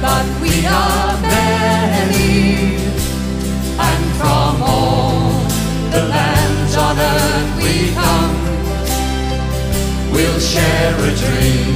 but we are many. And from all the lands on earth we come, we'll share a dream.